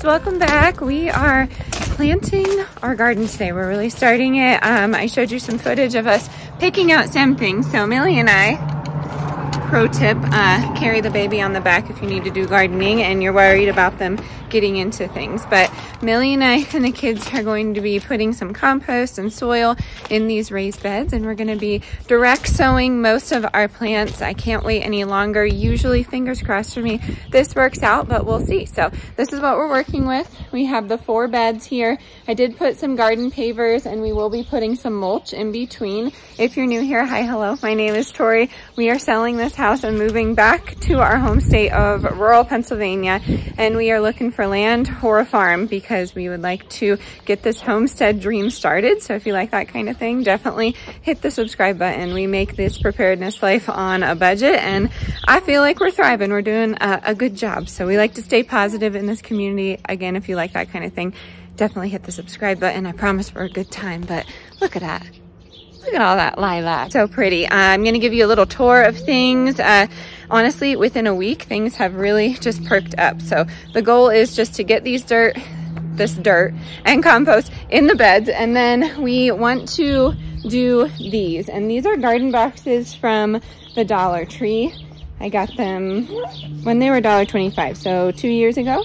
Friends, welcome back. We are planting our garden today. We're really starting it. Um, I showed you some footage of us picking out some things. So Millie and I, pro tip, uh, carry the baby on the back if you need to do gardening and you're worried about them getting into things. But Millie and I and the kids are going to be putting some compost and soil in these raised beds and we're going to be direct sowing most of our plants. I can't wait any longer. Usually, fingers crossed for me, this works out, but we'll see. So this is what we're working with. We have the four beds here. I did put some garden pavers and we will be putting some mulch in between. If you're new here, hi, hello. My name is Tory. We are selling this house and moving back to our home state of rural Pennsylvania and we are looking for for land or a farm because we would like to get this homestead dream started. So if you like that kind of thing, definitely hit the subscribe button. We make this preparedness life on a budget and I feel like we're thriving. We're doing a, a good job. So we like to stay positive in this community. Again, if you like that kind of thing, definitely hit the subscribe button. I promise we're a good time, but look at that. Look at all that lilac. So pretty. I'm going to give you a little tour of things. Uh, honestly, within a week, things have really just perked up. So the goal is just to get these dirt, this dirt and compost in the beds. And then we want to do these. And these are garden boxes from the Dollar Tree. I got them when they were $1.25, so two years ago.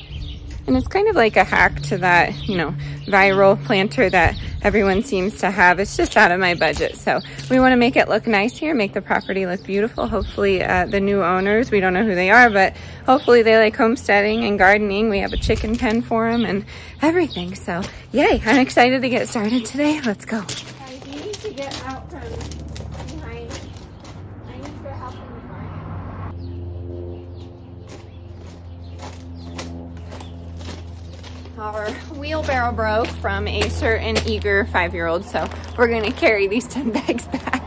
And it's kind of like a hack to that, you know, viral planter that everyone seems to have. It's just out of my budget. So we want to make it look nice here, make the property look beautiful. Hopefully uh, the new owners, we don't know who they are, but hopefully they like homesteading and gardening. We have a chicken pen for them and everything. So yay, I'm excited to get started today. Let's go. Our wheelbarrow broke from a certain eager five-year-old, so we're gonna carry these 10 bags back.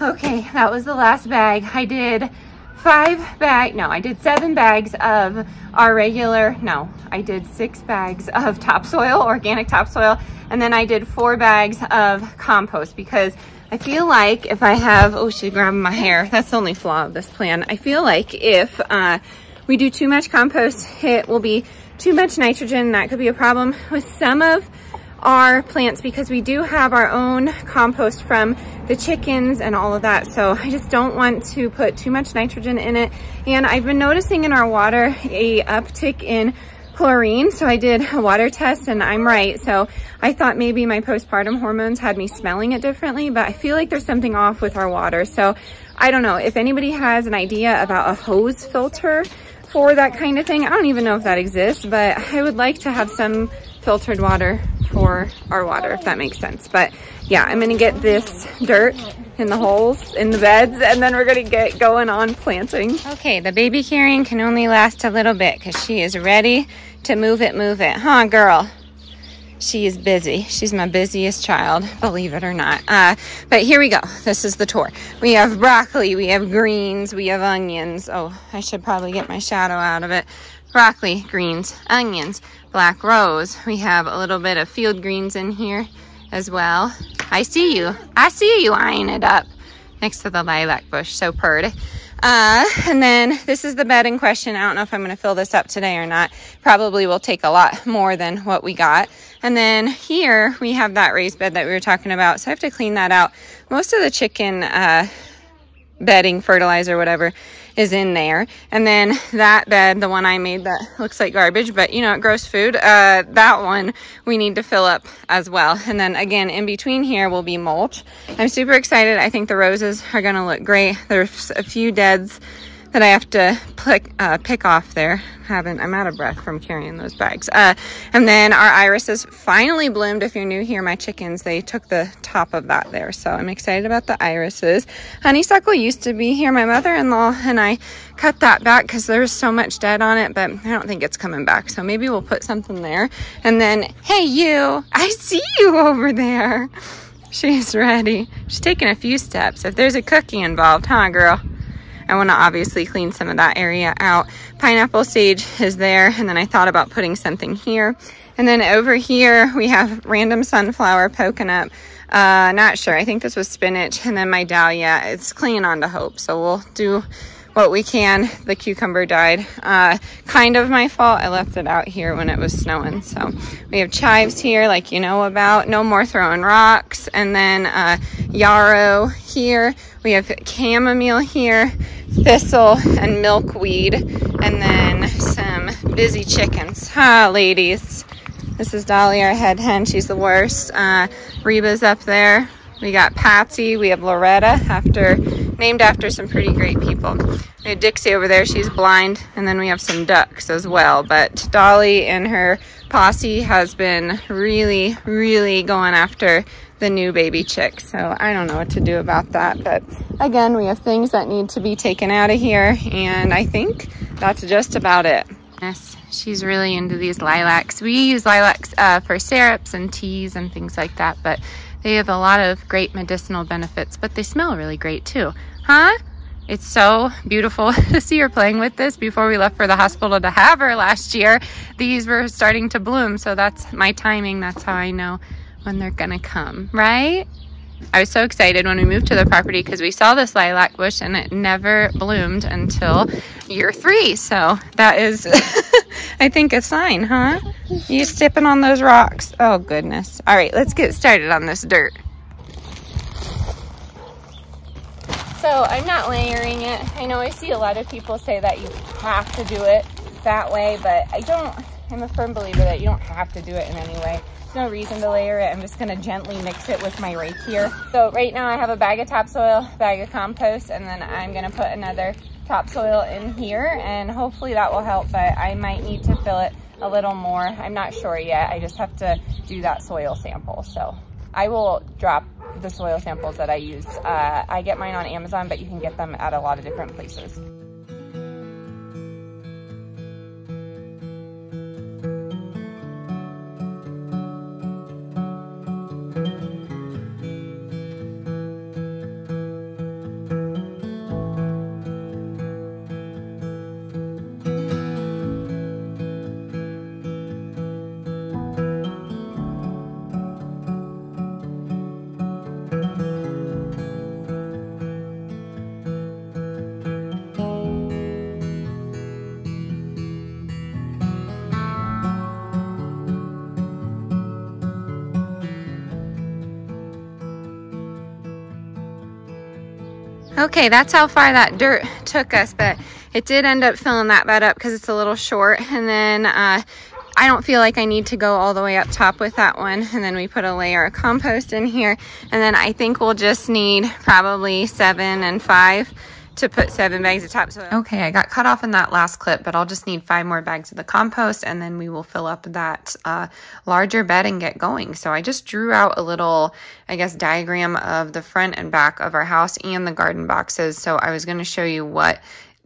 Okay, that was the last bag. I did five bag, no, I did seven bags of our regular, no, I did six bags of topsoil, organic topsoil, and then I did four bags of compost because I feel like if I have, oh, she grabbed my hair. That's the only flaw of this plan. I feel like if uh, we do too much compost, it will be too much nitrogen. That could be a problem with some of our plants because we do have our own compost from the chickens and all of that. So I just don't want to put too much nitrogen in it. And I've been noticing in our water a uptick in chlorine. So I did a water test and I'm right. So I thought maybe my postpartum hormones had me smelling it differently, but I feel like there's something off with our water. So I don't know if anybody has an idea about a hose filter for that kind of thing. I don't even know if that exists, but I would like to have some filtered water for our water, if that makes sense. But yeah, I'm gonna get this dirt in the holes in the beds and then we're gonna get going on planting. Okay, the baby carrying can only last a little bit because she is ready to move it, move it. Huh, girl? She is busy. She's my busiest child, believe it or not. Uh, but here we go. This is the tour. We have broccoli, we have greens, we have onions. Oh, I should probably get my shadow out of it. Broccoli, greens, onions, black rose. We have a little bit of field greens in here as well. I see you. I see you eyeing it up next to the lilac bush. So purred. Uh, and then this is the bed in question. I don't know if I'm going to fill this up today or not. Probably will take a lot more than what we got. And then here we have that raised bed that we were talking about. So I have to clean that out. Most of the chicken, uh, bedding, fertilizer, whatever, is in there. And then that bed, the one I made that looks like garbage, but you know, it grows food, uh, that one we need to fill up as well. And then again, in between here will be mulch. I'm super excited. I think the roses are going to look great. There's a few deads that I have to pick, uh, pick off there. Haven't, I'm out of breath from carrying those bags. Uh, and then our irises finally bloomed. If you're new here, my chickens, they took the top of that there. So I'm excited about the irises. Honeysuckle used to be here. My mother-in-law and I cut that back because there's so much dead on it, but I don't think it's coming back. So maybe we'll put something there. And then, hey, you, I see you over there. She's ready. She's taking a few steps. If there's a cookie involved, huh, girl? I want to obviously clean some of that area out. Pineapple sage is there. And then I thought about putting something here. And then over here, we have random sunflower poking up. Uh, not sure. I think this was spinach. And then my dahlia, it's clinging on to hope. So we'll do what we can. The cucumber died. Uh, kind of my fault. I left it out here when it was snowing. So we have chives here, like you know about. No more throwing rocks. And then uh, yarrow here. We have chamomile here, thistle, and milkweed. And then some busy chickens. Ah, ladies. This is Dolly, our head hen. She's the worst. Uh, Reba's up there. We got Patsy. We have Loretta, after named after some pretty great people. We have Dixie over there. She's blind. And then we have some ducks as well. But Dolly and her posse has been really, really going after the new baby chick. So I don't know what to do about that. But again, we have things that need to be taken out of here. And I think that's just about it. Yes, she's really into these lilacs. We use lilacs uh, for syrups and teas and things like that, but they have a lot of great medicinal benefits, but they smell really great too. Huh? It's so beautiful to see her playing with this. Before we left for the hospital to have her last year, these were starting to bloom. So that's my timing. That's how I know when they're gonna come, right? I was so excited when we moved to the property because we saw this lilac bush and it never bloomed until year three. So that is, I think, a sign, huh? You stepping on those rocks. Oh, goodness. All right, let's get started on this dirt. So I'm not layering it. I know I see a lot of people say that you have to do it that way, but I don't, I'm a firm believer that you don't have to do it in any way There's no reason to layer it. I'm just gonna gently mix it with my rake here. So right now I have a bag of topsoil, bag of compost, and then I'm gonna put another topsoil in here and hopefully that will help, but I might need to fill it a little more. I'm not sure yet. I just have to do that soil sample. So I will drop the soil samples that I use. Uh, I get mine on Amazon, but you can get them at a lot of different places. Okay, that's how far that dirt took us, but it did end up filling that bed up because it's a little short. And then uh, I don't feel like I need to go all the way up top with that one. And then we put a layer of compost in here. And then I think we'll just need probably seven and five to put seven bags of topsoil. Okay, I got cut off in that last clip, but I'll just need five more bags of the compost and then we will fill up that uh, larger bed and get going. So I just drew out a little, I guess, diagram of the front and back of our house and the garden boxes. So I was going to show you what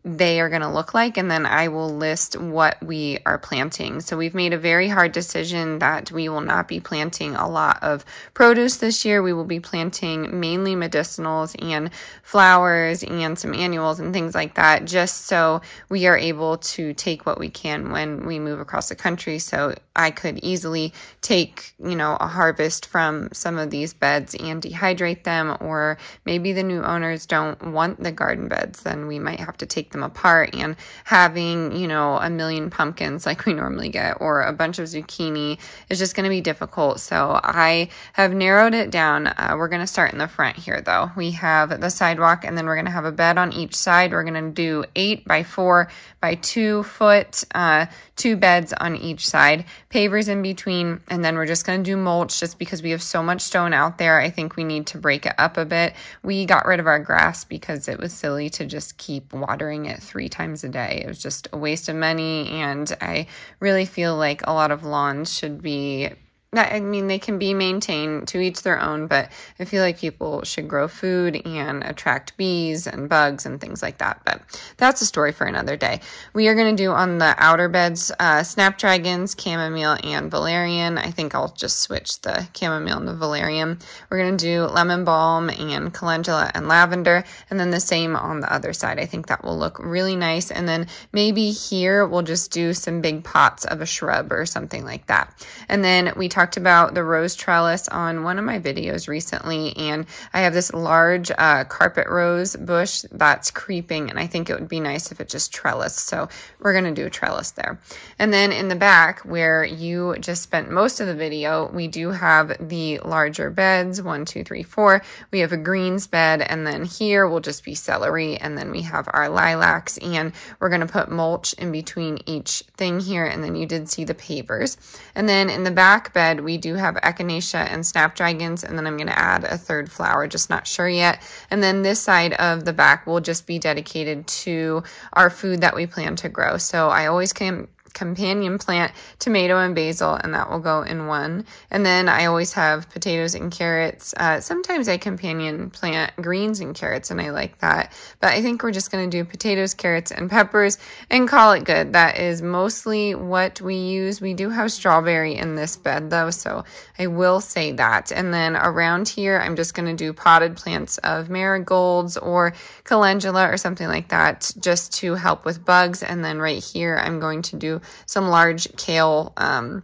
they are going to look like and then I will list what we are planting. So we've made a very hard decision that we will not be planting a lot of produce this year. We will be planting mainly medicinals and flowers and some annuals and things like that just so we are able to take what we can when we move across the country. So I could easily take, you know, a harvest from some of these beds and dehydrate them or maybe the new owners don't want the garden beds then we might have to take them apart and having, you know, a million pumpkins like we normally get or a bunch of zucchini is just going to be difficult. So I have narrowed it down. Uh, we're going to start in the front here though. We have the sidewalk and then we're going to have a bed on each side. We're going to do eight by four by two foot, uh, two beds on each side, pavers in between, and then we're just going to do mulch just because we have so much stone out there. I think we need to break it up a bit. We got rid of our grass because it was silly to just keep watering it three times a day. It was just a waste of money, and I really feel like a lot of lawns should be I mean, they can be maintained to each their own, but I feel like people should grow food and attract bees and bugs and things like that. But that's a story for another day. We are going to do on the outer beds uh, snapdragons, chamomile, and valerian. I think I'll just switch the chamomile and the valerian. We're going to do lemon balm and calendula and lavender, and then the same on the other side. I think that will look really nice. And then maybe here we'll just do some big pots of a shrub or something like that. And then we talked talked about the rose trellis on one of my videos recently, and I have this large uh, carpet rose bush that's creeping, and I think it would be nice if it just trellis. So we're going to do a trellis there. And then in the back, where you just spent most of the video, we do have the larger beds one, two, three, four. We have a greens bed, and then here will just be celery, and then we have our lilacs, and we're going to put mulch in between each thing here, and then you did see the pavers. And then in the back bed, we do have echinacea and snapdragons, and then I'm going to add a third flower, just not sure yet. And then this side of the back will just be dedicated to our food that we plan to grow. So I always can companion plant tomato and basil, and that will go in one. And then I always have potatoes and carrots. Uh, sometimes I companion plant greens and carrots, and I like that. But I think we're just going to do potatoes, carrots, and peppers and call it good. That is mostly what we use. We do have strawberry in this bed, though, so I will say that. And then around here, I'm just going to do potted plants of marigolds or calendula or something like that just to help with bugs. And then right here, I'm going to do some large kale um,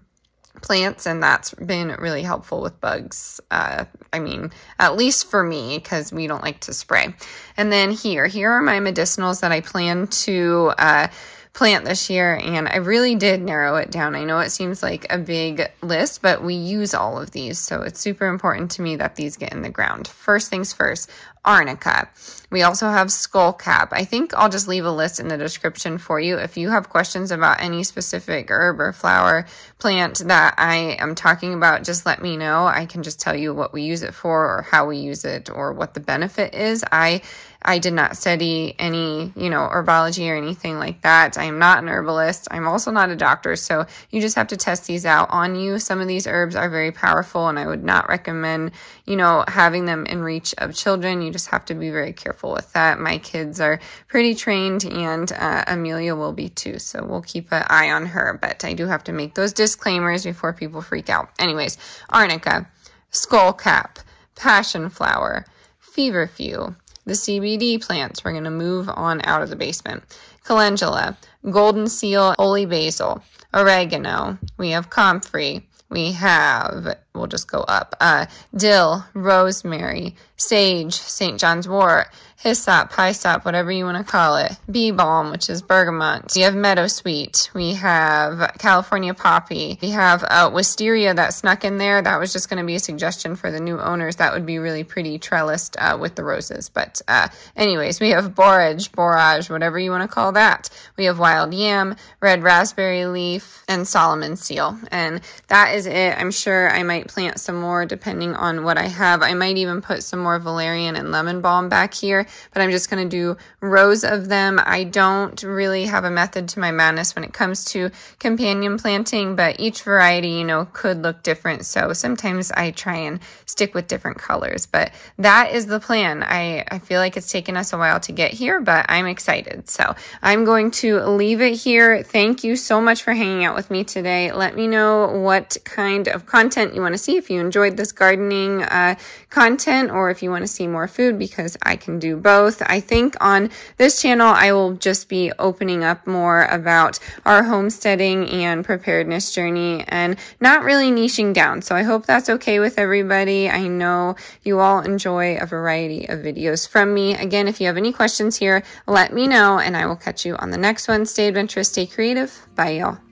plants, and that's been really helpful with bugs. Uh, I mean, at least for me, because we don't like to spray. And then here, here are my medicinals that I plan to. Uh, plant this year and I really did narrow it down. I know it seems like a big list, but we use all of these. So it's super important to me that these get in the ground. First things first, arnica. We also have skullcap. I think I'll just leave a list in the description for you. If you have questions about any specific herb or flower plant that I am talking about, just let me know. I can just tell you what we use it for or how we use it or what the benefit is. I I did not study any, you know, herbology or anything like that. I am not an herbalist. I'm also not a doctor. So you just have to test these out on you. Some of these herbs are very powerful and I would not recommend, you know, having them in reach of children. You just have to be very careful with that. My kids are pretty trained and uh, Amelia will be too. So we'll keep an eye on her. But I do have to make those disclaimers before people freak out. Anyways, arnica, skullcap, passion flower, feverfew, the CBD plants. We're going to move on out of the basement. Calendula, golden seal, holy basil, oregano. We have comfrey. We have, we'll just go up, uh, dill, rosemary, sage, St. John's wort, hyssop, hyssop, whatever you want to call it, bee balm, which is bergamot. We have meadowsweet. We have California poppy. We have uh, wisteria that snuck in there. That was just going to be a suggestion for the new owners. That would be really pretty trellised uh, with the roses. But uh, anyways, we have borage, borage, whatever you want to call that. We have wild yam, red raspberry leaf, and Solomon seal. And that is it. I'm sure I might plant some more depending on what I have. I might even put some more valerian and lemon balm back here but I'm just going to do rows of them. I don't really have a method to my madness when it comes to companion planting, but each variety, you know, could look different. So sometimes I try and stick with different colors, but that is the plan. I, I feel like it's taken us a while to get here, but I'm excited. So I'm going to leave it here. Thank you so much for hanging out with me today. Let me know what kind of content you want to see if you enjoyed this gardening uh, content or if you want to see more food because I can do both. I think on this channel, I will just be opening up more about our homesteading and preparedness journey and not really niching down. So I hope that's okay with everybody. I know you all enjoy a variety of videos from me. Again, if you have any questions here, let me know and I will catch you on the next one. Stay adventurous, stay creative. Bye, y'all.